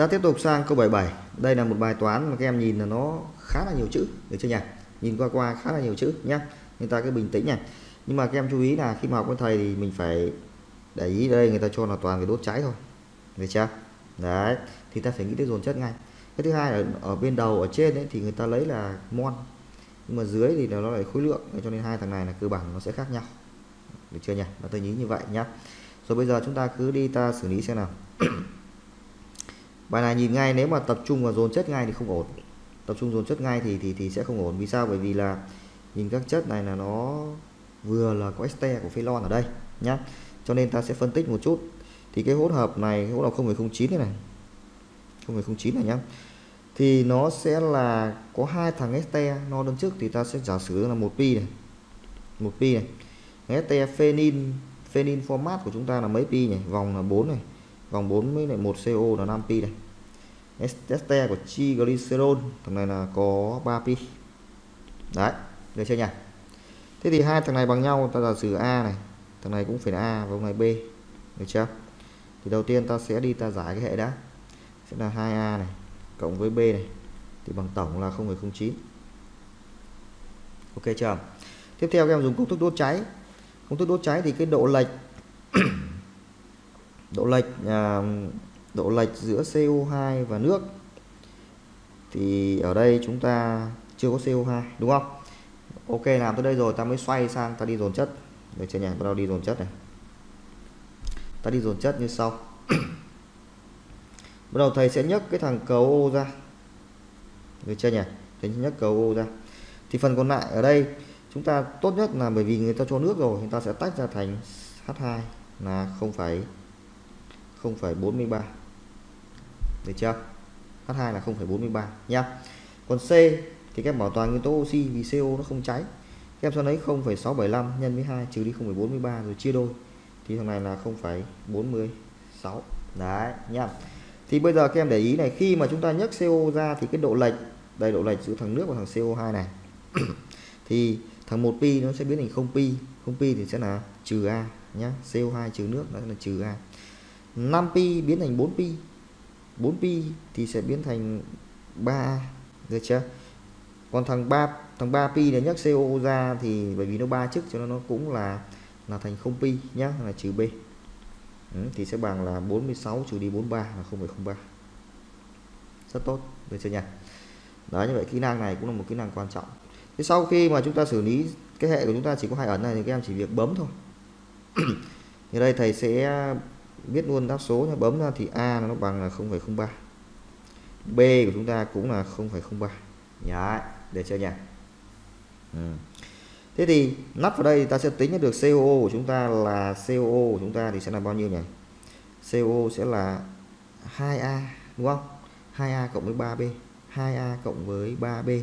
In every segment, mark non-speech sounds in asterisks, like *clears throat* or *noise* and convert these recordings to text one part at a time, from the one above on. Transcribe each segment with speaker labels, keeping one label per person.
Speaker 1: ta tiếp tục sang câu 77 đây là một bài toán mà các em nhìn là nó khá là nhiều chữ, được chưa nhỉ? Nhìn qua qua khá là nhiều chữ nhá. Người ta cứ bình tĩnh nhỉ. Nhưng mà các em chú ý là khi mà học với thầy thì mình phải để ý đây, người ta cho là toàn về đốt cháy thôi, được chưa? Đấy, thì ta phải nghĩ tới dồn chất ngay. Cái thứ hai là ở bên đầu, ở trên đấy thì người ta lấy là mon. Nhưng mà dưới thì nó lại khối lượng, cho nên hai thằng này là cơ bản nó sẽ khác nhau, được chưa nhỉ? Nó tôi nhớ như vậy nhá. Rồi bây giờ chúng ta cứ đi ta xử lý xem nào. *clears throat* bài này nhìn ngay nếu mà tập trung vào dồn chất ngay thì không ổn. Tập trung dồn chất ngay thì thì thì sẽ không ổn. Vì sao? Bởi vì là nhìn các chất này là nó vừa là có este của phenol ở đây nhá. Cho nên ta sẽ phân tích một chút. Thì cái hỗn hợp này hỗn hợp 0,09 này này. 0,09 này nhá. Thì nó sẽ là có hai thằng este nó đơn trước thì ta sẽ giả sử là một pi này. Một pi này. Este phenin phenin format của chúng ta là mấy pi này vòng là 4 này vòng 4 với lại một CO là 5 pi này. Este của triglycerol thằng này là có 3 pi. Đấy được chưa nhỉ? Thế thì hai thằng này bằng nhau ta giả sử A này thằng này cũng phải là A và ông này B được chưa? Thì đầu tiên ta sẽ đi ta giải cái hệ đã. Sẽ là 2A này cộng với B này thì bằng tổng là 0,09 ok chưa? Tiếp theo các em dùng công thức đốt cháy. Công thức đốt cháy thì cái độ lệch độ lệch à, độ lệch giữa CO2 và nước. Thì ở đây chúng ta chưa có CO2 đúng không? Ok làm tới đây rồi ta mới xoay sang ta đi dồn chất. Được chưa nhỉ? Bắt đầu đi dồn chất này. Ta đi dồn chất như sau. *clears throat* Bắt đầu thầy sẽ nhấc cái thằng cầu ô ra. Được chưa nhỉ? Thầy nhấc cầu ô ra. Thì phần còn lại ở đây chúng ta tốt nhất là bởi vì người ta cho nước rồi chúng ta sẽ tách ra thành H2 là 0, 0,43 được chưa? H2 là 0,43 nha. Còn C thì các em bảo toàn nguyên tố oxy vì CO nó không cháy. Các em sẽ lấy 0,675 nhân với 2 trừ đi 0,43 rồi chia đôi. Thì thằng này là 0,46 đấy nha. Thì bây giờ các em để ý này khi mà chúng ta nhấc CO ra thì cái độ lệch đây độ lệch giữa thằng nước và thằng CO2 này. *coughs* Thì thằng 1 pi nó sẽ biến thành 0 pi. 0 pi thì sẽ là trừ A nhá. CO2 trừ nước đó là trừ A. 5 pi biến thành 4 pi. 4 pi thì sẽ biến thành 3 được chưa? Còn thằng 3 thằng 3 pi này nhắc CO ra thì bởi vì nó 3 chức cho nên nó cũng là là thành 0 pi nhá là trừ B. Ừ, thì sẽ bằng là 46 trừ đi 43 là 0,03 rất tốt được chưa nhỉ? Đó như vậy kỹ năng này cũng là một kỹ năng quan trọng. Thế sau khi mà chúng ta xử lý cái hệ của chúng ta chỉ có hai ẩn này thì các em chỉ việc bấm thôi. *clears throat* Như đây thầy sẽ biết luôn đáp số nha bấm ra thì A nó bằng là 0,03 B của chúng ta cũng là 0,03 nhá để chưa nhỉ? Ừ. thế thì lắp vào đây ta sẽ tính được COO của chúng ta là COO của chúng ta thì sẽ là bao nhiêu nhỉ? COO sẽ là 2A đúng không? 2A cộng với 3B 2A cộng với 3B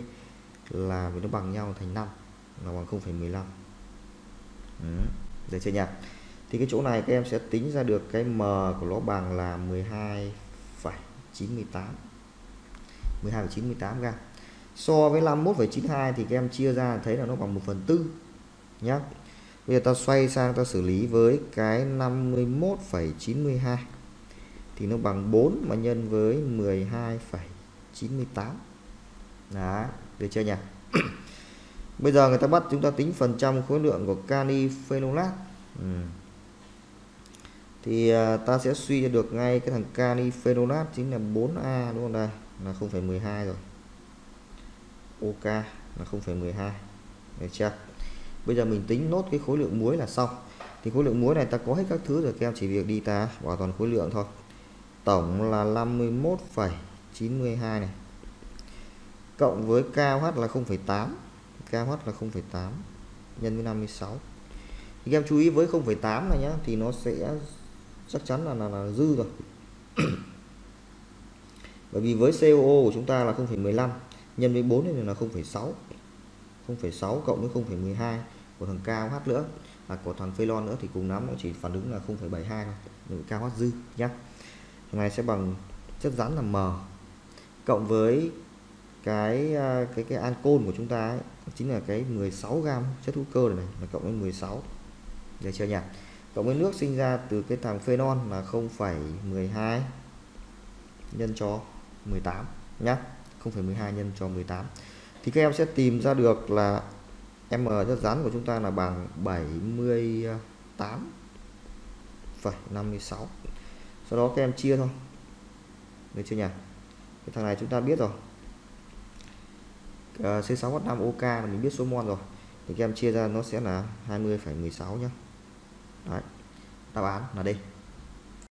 Speaker 1: là nó bằng nhau thành 5 là bằng 0,15 ừ. để chưa nhỉ? Thì cái chỗ này các em sẽ tính ra được cái M của nó bằng là 12,98 12,98 gam so với 51,92 thì các em chia ra thấy là nó bằng 1 phần tư nhé bây giờ ta xoay sang ta xử lý với cái 51,92 thì nó bằng 4 mà nhân với 12,98 đó được chưa nhỉ? *clears throat* Bây giờ người ta bắt chúng ta tính phần trăm khối lượng của cani phenolat ừ thì à, ta sẽ suy ra được ngay cái thằng kali chính là 4A đúng không đây là 0,12 rồi. OK là 0,12 được chưa? Bây giờ mình tính nốt cái khối lượng muối là xong. Thì khối lượng muối này ta có hết các thứ rồi các em chỉ việc đi ta bảo toàn khối lượng thôi. Tổng là 51,92 này. Cộng với KH là 0,8 KH là 0,8 nhân với 56 thì các em chú ý với 0,8 này nhá thì nó sẽ chắc chắn là là, là dư rồi. *clears throat* Bởi vì với COO của chúng ta là 0,15 nhân với 4 thì là 0,6 0,6 cộng với 0,12 của thằng KH nữa. Và của thằng phenol nữa thì cùng lắm nó chỉ phản ứng là 0,72 thôi lượng KH dư nhá. Thằng này sẽ bằng chất rắn là M cộng với cái à, cái cái ancol của chúng ta ấy, chính là cái 16 gam chất hữu cơ này, này là cộng với 16 để chưa nhỉ? Cộng với nước sinh ra từ cái thằng phenol là 0,12 nhân cho 18 nhá. 0,12 nhân cho 18 thì các em sẽ tìm ra được là m chất rắn của chúng ta là bằng 78 56 sau đó các em chia thôi. Được chưa nhỉ? Cái thằng này chúng ta biết rồi. Ờ, C6H5OK là mình biết số mol rồi. Thì các em chia ra nó sẽ là 20,16 nhá. Đấy. đáp án là đây